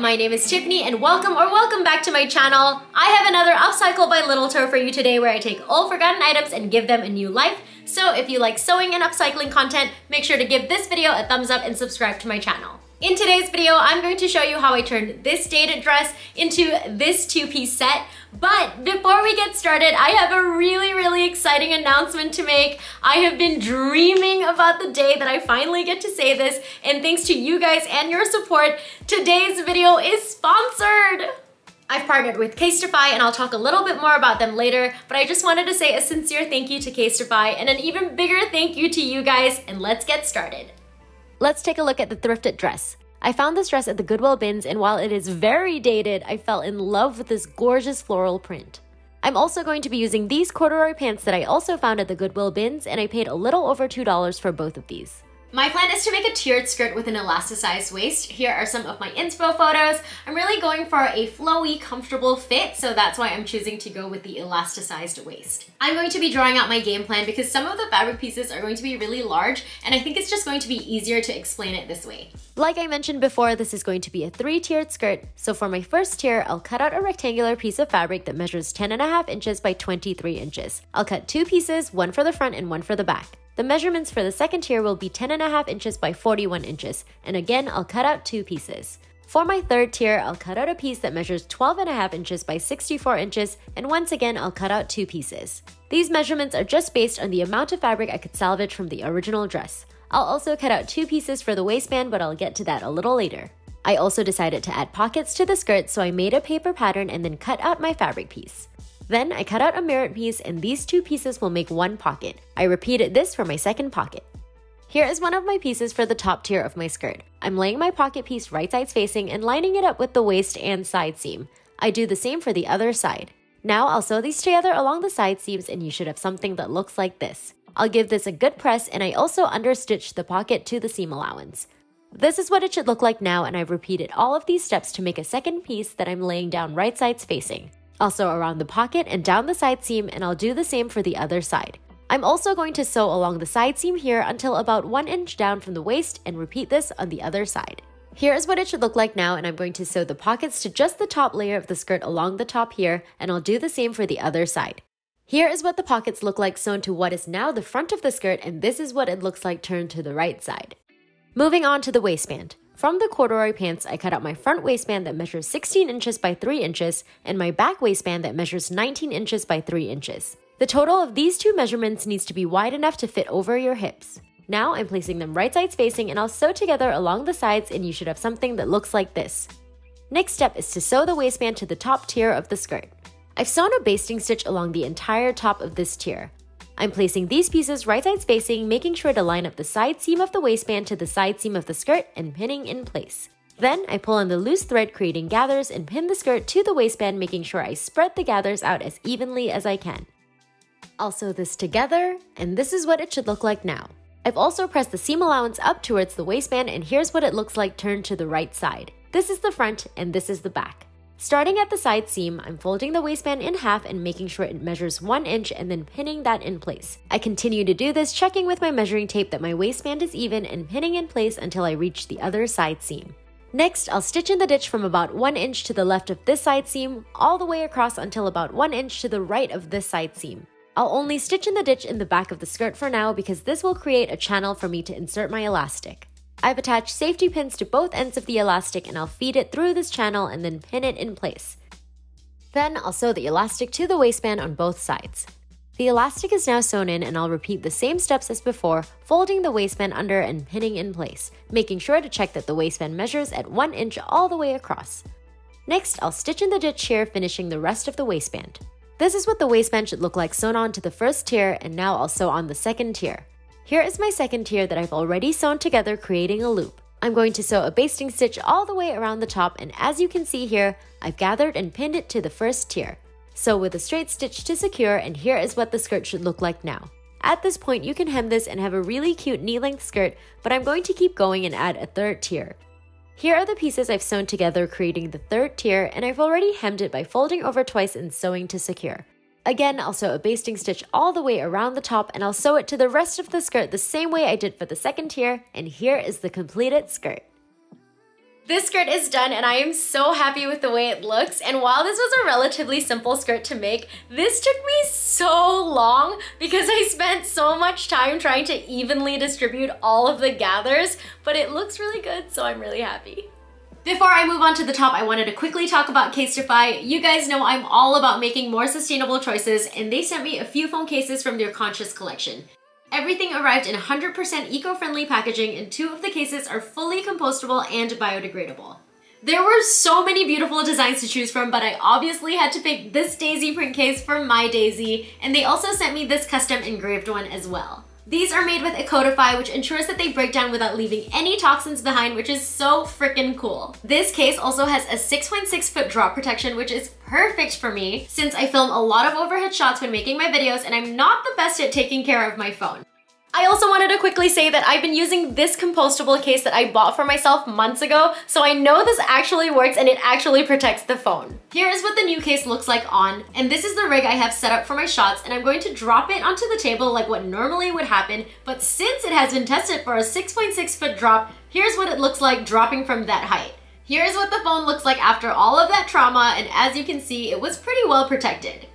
my name is Tiffany and welcome or welcome back to my channel. I have another Upcycle by Little Toh for you today where I take old forgotten items and give them a new life. So if you like sewing and upcycling content, make sure to give this video a thumbs up and subscribe to my channel. In today's video, I'm going to show you how I turned this dated dress into this two-piece set. But before we get started, I have a really, really exciting announcement to make. I have been dreaming about the day that I finally get to say this, and thanks to you guys and your support, today's video is sponsored! I've partnered with Casetify and I'll talk a little bit more about them later, but I just wanted to say a sincere thank you to Casetify and an even bigger thank you to you guys, and let's get started. Let's take a look at the thrifted dress. I found this dress at the Goodwill bins, and while it is very dated, I fell in love with this gorgeous floral print. I'm also going to be using these corduroy pants that I also found at the Goodwill bins, and I paid a little over $2 for both of these. My plan is to make a tiered skirt with an elasticized waist. Here are some of my inspo photos. I'm really going for a flowy, comfortable fit, so that's why I'm choosing to go with the elasticized waist. I'm going to be drawing out my game plan because some of the fabric pieces are going to be really large, and I think it's just going to be easier to explain it this way. Like I mentioned before, this is going to be a three-tiered skirt, so for my first tier, I'll cut out a rectangular piece of fabric that measures 10 and a half inches by 23 inches. I'll cut two pieces, one for the front and one for the back. The measurements for the second tier will be 10.5 inches by 41 inches, and again, I'll cut out two pieces. For my third tier, I'll cut out a piece that measures 12.5 inches by 64 inches, and once again, I'll cut out two pieces. These measurements are just based on the amount of fabric I could salvage from the original dress. I'll also cut out two pieces for the waistband, but I'll get to that a little later. I also decided to add pockets to the skirt, so I made a paper pattern and then cut out my fabric piece. Then I cut out a mirrored piece and these two pieces will make one pocket. I repeated this for my second pocket. Here is one of my pieces for the top tier of my skirt. I'm laying my pocket piece right sides facing and lining it up with the waist and side seam. I do the same for the other side. Now I'll sew these together along the side seams and you should have something that looks like this. I'll give this a good press and I also understitch the pocket to the seam allowance. This is what it should look like now and I've repeated all of these steps to make a second piece that I'm laying down right sides facing also around the pocket and down the side seam and I'll do the same for the other side. I'm also going to sew along the side seam here until about 1 inch down from the waist and repeat this on the other side. Here is what it should look like now and I'm going to sew the pockets to just the top layer of the skirt along the top here and I'll do the same for the other side. Here is what the pockets look like sewn to what is now the front of the skirt and this is what it looks like turned to the right side. Moving on to the waistband. From the corduroy pants, I cut out my front waistband that measures 16 inches by 3 inches and my back waistband that measures 19 inches by 3 inches. The total of these two measurements needs to be wide enough to fit over your hips. Now I'm placing them right sides facing and I'll sew together along the sides and you should have something that looks like this. Next step is to sew the waistband to the top tier of the skirt. I've sewn a basting stitch along the entire top of this tier. I'm placing these pieces right sides facing, making sure to line up the side seam of the waistband to the side seam of the skirt and pinning in place. Then I pull on the loose thread creating gathers and pin the skirt to the waistband making sure I spread the gathers out as evenly as I can. I'll sew this together and this is what it should look like now. I've also pressed the seam allowance up towards the waistband and here's what it looks like turned to the right side. This is the front and this is the back. Starting at the side seam, I'm folding the waistband in half and making sure it measures 1 inch and then pinning that in place. I continue to do this, checking with my measuring tape that my waistband is even and pinning in place until I reach the other side seam. Next, I'll stitch in the ditch from about 1 inch to the left of this side seam, all the way across until about 1 inch to the right of this side seam. I'll only stitch in the ditch in the back of the skirt for now because this will create a channel for me to insert my elastic. I've attached safety pins to both ends of the elastic and I'll feed it through this channel and then pin it in place. Then I'll sew the elastic to the waistband on both sides. The elastic is now sewn in and I'll repeat the same steps as before, folding the waistband under and pinning in place, making sure to check that the waistband measures at 1 inch all the way across. Next, I'll stitch in the ditch here, finishing the rest of the waistband. This is what the waistband should look like sewn on to the first tier and now I'll sew on the second tier. Here is my second tier that I've already sewn together creating a loop. I'm going to sew a basting stitch all the way around the top and as you can see here, I've gathered and pinned it to the first tier. Sew with a straight stitch to secure and here is what the skirt should look like now. At this point, you can hem this and have a really cute knee-length skirt, but I'm going to keep going and add a third tier. Here are the pieces I've sewn together creating the third tier and I've already hemmed it by folding over twice and sewing to secure. Again, I'll sew a basting stitch all the way around the top and I'll sew it to the rest of the skirt the same way I did for the second tier, and here is the completed skirt. This skirt is done and I am so happy with the way it looks. And while this was a relatively simple skirt to make, this took me so long because I spent so much time trying to evenly distribute all of the gathers, but it looks really good, so I'm really happy. Before I move on to the top, I wanted to quickly talk about Casetify. You guys know I'm all about making more sustainable choices, and they sent me a few phone cases from their Conscious collection. Everything arrived in 100% eco-friendly packaging and two of the cases are fully compostable and biodegradable. There were so many beautiful designs to choose from, but I obviously had to pick this daisy print case for my daisy, and they also sent me this custom engraved one as well. These are made with Ecodify, which ensures that they break down without leaving any toxins behind, which is so freaking cool. This case also has a 6.6 foot drop protection, which is perfect for me since I film a lot of overhead shots when making my videos and I'm not the best at taking care of my phone. I also wanted to quickly say that I've been using this compostable case that I bought for myself months ago, so I know this actually works and it actually protects the phone. Here is what the new case looks like on, and this is the rig I have set up for my shots, and I'm going to drop it onto the table like what normally would happen, but since it has been tested for a 6.6 foot drop, here's what it looks like dropping from that height. Here's what the phone looks like after all of that trauma, and as you can see, it was pretty well protected.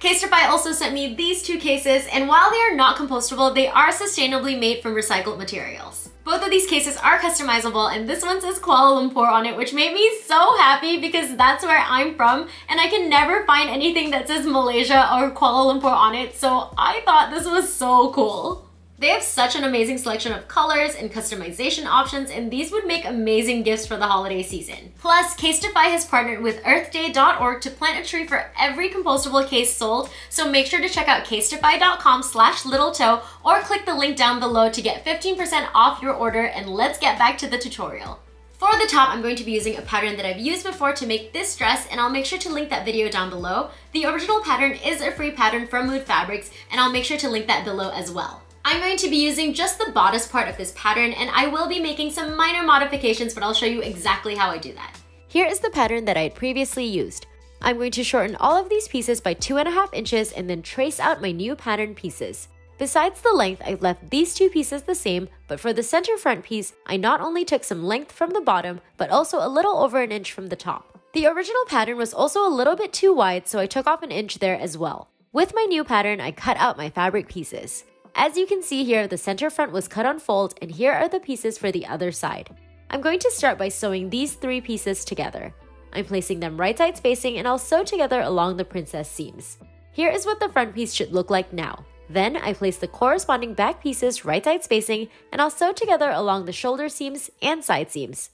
Casetify also sent me these two cases, and while they are not compostable, they are sustainably made from recycled materials. Both of these cases are customizable, and this one says Kuala Lumpur on it, which made me so happy because that's where I'm from, and I can never find anything that says Malaysia or Kuala Lumpur on it, so I thought this was so cool. They have such an amazing selection of colors and customization options, and these would make amazing gifts for the holiday season. Plus, Casetify has partnered with earthday.org to plant a tree for every compostable case sold, so make sure to check out casetify.com slash littletoh or click the link down below to get 15% off your order, and let's get back to the tutorial. For the top, I'm going to be using a pattern that I've used before to make this dress, and I'll make sure to link that video down below. The original pattern is a free pattern from Mood Fabrics, and I'll make sure to link that below as well. I'm going to be using just the bodice part of this pattern and I will be making some minor modifications, but I'll show you exactly how I do that. Here is the pattern that I had previously used. I'm going to shorten all of these pieces by two and a half inches and then trace out my new pattern pieces. Besides the length, I've left these two pieces the same, but for the center front piece, I not only took some length from the bottom, but also a little over an inch from the top. The original pattern was also a little bit too wide, so I took off an inch there as well. With my new pattern, I cut out my fabric pieces. As you can see here, the center front was cut on fold and here are the pieces for the other side. I'm going to start by sewing these three pieces together. I'm placing them right side spacing and I'll sew together along the princess seams. Here is what the front piece should look like now. Then I place the corresponding back pieces right side spacing and I'll sew together along the shoulder seams and side seams.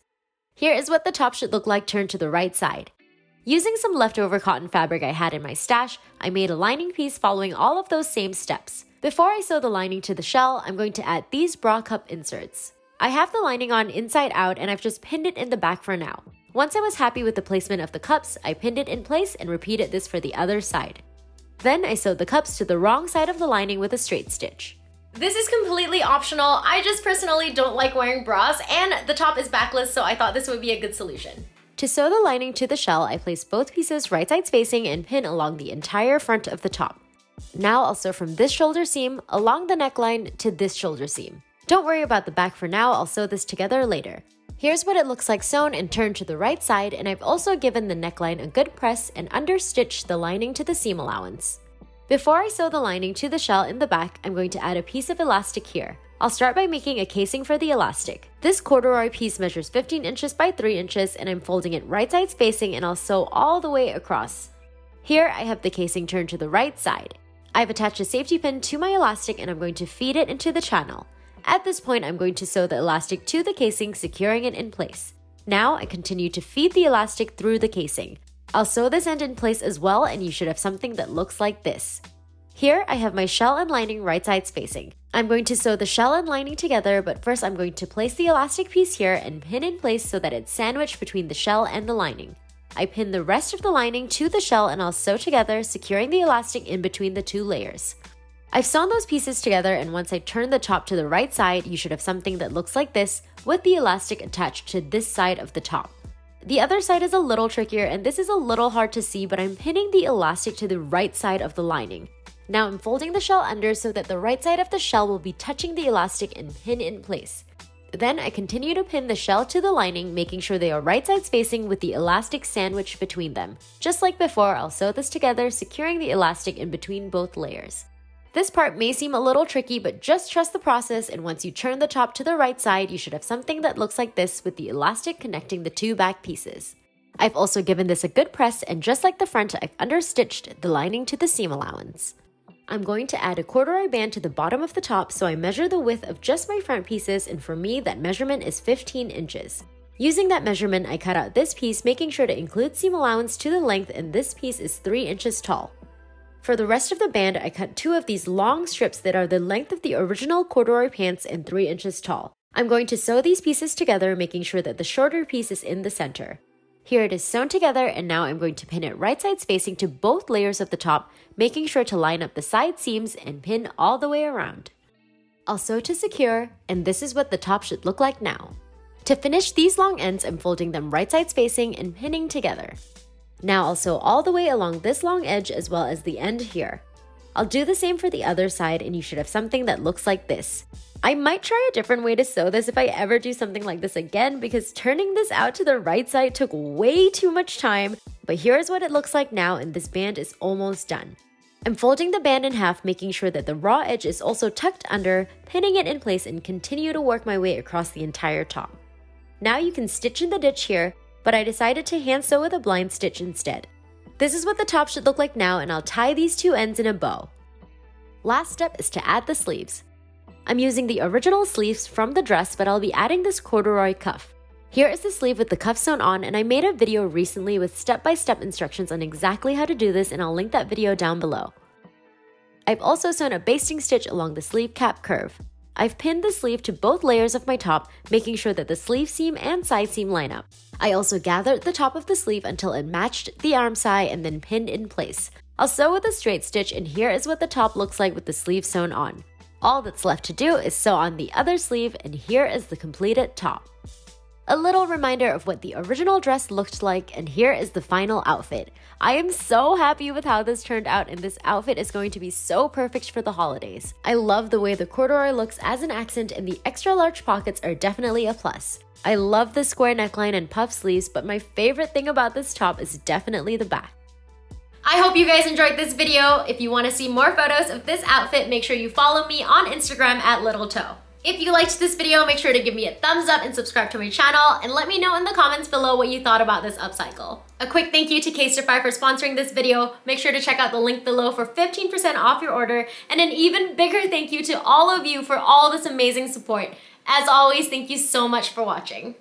Here is what the top should look like turned to the right side. Using some leftover cotton fabric I had in my stash, I made a lining piece following all of those same steps. Before I sew the lining to the shell, I'm going to add these bra cup inserts. I have the lining on inside out and I've just pinned it in the back for now. Once I was happy with the placement of the cups, I pinned it in place and repeated this for the other side. Then I sewed the cups to the wrong side of the lining with a straight stitch. This is completely optional. I just personally don't like wearing bras and the top is backless so I thought this would be a good solution. To sew the lining to the shell, I place both pieces right side facing and pin along the entire front of the top. Now I'll sew from this shoulder seam along the neckline to this shoulder seam. Don't worry about the back for now, I'll sew this together later. Here's what it looks like sewn and turned to the right side and I've also given the neckline a good press and understitched the lining to the seam allowance. Before I sew the lining to the shell in the back, I'm going to add a piece of elastic here. I'll start by making a casing for the elastic. This corduroy piece measures 15 inches by 3 inches and I'm folding it right side facing and I'll sew all the way across. Here I have the casing turned to the right side. I've attached a safety pin to my elastic and I'm going to feed it into the channel. At this point, I'm going to sew the elastic to the casing, securing it in place. Now I continue to feed the elastic through the casing. I'll sew this end in place as well and you should have something that looks like this. Here I have my shell and lining right side facing. I'm going to sew the shell and lining together, but first I'm going to place the elastic piece here and pin in place so that it's sandwiched between the shell and the lining. I pin the rest of the lining to the shell and I'll sew together, securing the elastic in between the two layers. I've sewn those pieces together and once I turn the top to the right side, you should have something that looks like this with the elastic attached to this side of the top. The other side is a little trickier and this is a little hard to see, but I'm pinning the elastic to the right side of the lining. Now I'm folding the shell under so that the right side of the shell will be touching the elastic and pin in place. Then I continue to pin the shell to the lining, making sure they are right sides facing with the elastic sandwich between them. Just like before, I'll sew this together, securing the elastic in between both layers. This part may seem a little tricky, but just trust the process and once you turn the top to the right side, you should have something that looks like this with the elastic connecting the two back pieces. I've also given this a good press and just like the front, I've understitched the lining to the seam allowance. I'm going to add a corduroy band to the bottom of the top so I measure the width of just my front pieces and for me that measurement is 15 inches. Using that measurement, I cut out this piece making sure to include seam allowance to the length and this piece is 3 inches tall. For the rest of the band, I cut two of these long strips that are the length of the original corduroy pants and 3 inches tall. I'm going to sew these pieces together, making sure that the shorter piece is in the center. Here it is sewn together and now I'm going to pin it right side spacing to both layers of the top, making sure to line up the side seams and pin all the way around. I'll sew to secure, and this is what the top should look like now. To finish these long ends, I'm folding them right side spacing and pinning together. Now I'll sew all the way along this long edge as well as the end here. I'll do the same for the other side and you should have something that looks like this. I might try a different way to sew this if I ever do something like this again because turning this out to the right side took way too much time, but here's what it looks like now and this band is almost done. I'm folding the band in half, making sure that the raw edge is also tucked under, pinning it in place and continue to work my way across the entire top. Now you can stitch in the ditch here, but I decided to hand sew with a blind stitch instead. This is what the top should look like now and I'll tie these two ends in a bow. Last step is to add the sleeves. I'm using the original sleeves from the dress but I'll be adding this corduroy cuff. Here is the sleeve with the cuff sewn on and I made a video recently with step-by-step -step instructions on exactly how to do this and I'll link that video down below. I've also sewn a basting stitch along the sleeve cap curve. I've pinned the sleeve to both layers of my top, making sure that the sleeve seam and side seam line up. I also gathered the top of the sleeve until it matched the armscye and then pinned in place. I'll sew with a straight stitch and here is what the top looks like with the sleeve sewn on. All that's left to do is sew on the other sleeve and here is the completed top. A little reminder of what the original dress looked like, and here is the final outfit. I am so happy with how this turned out, and this outfit is going to be so perfect for the holidays. I love the way the corduroy looks as an accent, and the extra large pockets are definitely a plus. I love the square neckline and puff sleeves, but my favorite thing about this top is definitely the back. I hope you guys enjoyed this video. If you want to see more photos of this outfit, make sure you follow me on Instagram at Little Toh. If you liked this video, make sure to give me a thumbs up and subscribe to my channel and let me know in the comments below what you thought about this upcycle. A quick thank you to Casetify for sponsoring this video. Make sure to check out the link below for 15% off your order and an even bigger thank you to all of you for all this amazing support. As always, thank you so much for watching.